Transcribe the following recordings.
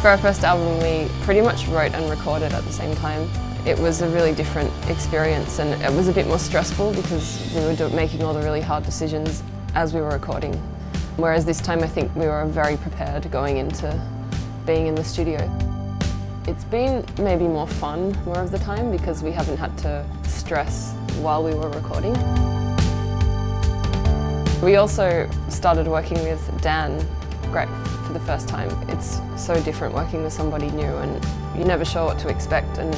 For our first album we pretty much wrote and recorded at the same time. It was a really different experience and it was a bit more stressful because we were making all the really hard decisions as we were recording. Whereas this time I think we were very prepared going into being in the studio. It's been maybe more fun more of the time because we haven't had to stress while we were recording. We also started working with Dan Grech for the first time. It's so different working with somebody new and you're never sure what to expect and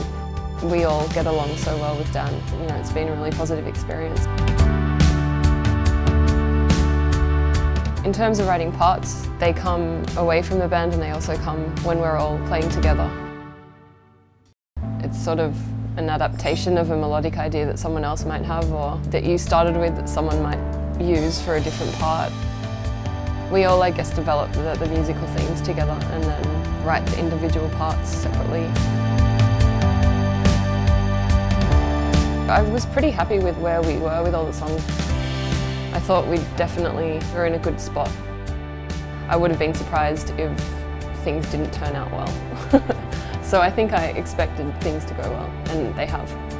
we all get along so well with Dan. You know, it's been a really positive experience. In terms of writing parts, they come away from the band and they also come when we're all playing together. It's sort of an adaptation of a melodic idea that someone else might have or that you started with that someone might use for a different part. We all, I guess, develop the, the musical themes together and then write the individual parts separately. I was pretty happy with where we were with all the songs. I thought we definitely were in a good spot. I would have been surprised if things didn't turn out well. so I think I expected things to go well, and they have.